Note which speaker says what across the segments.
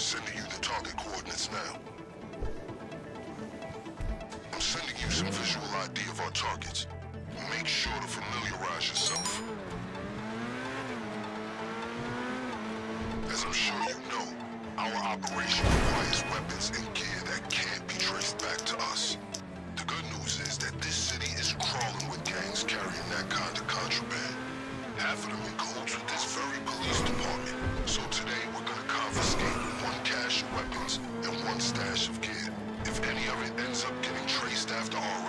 Speaker 1: Sending you the target coordinates now. I'm sending you some visual ID of our targets. Make sure to familiarize yourself. As I'm sure you know, our operation... after all.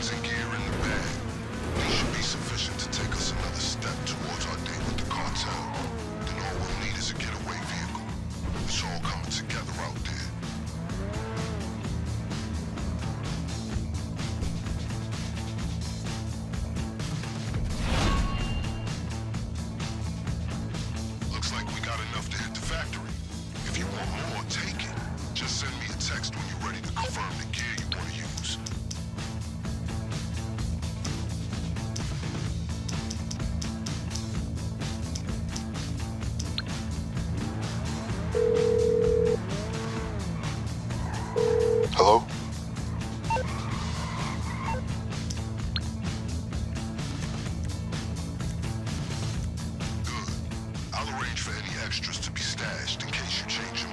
Speaker 1: Execute. I'll arrange for any extras to be stashed in case you change your.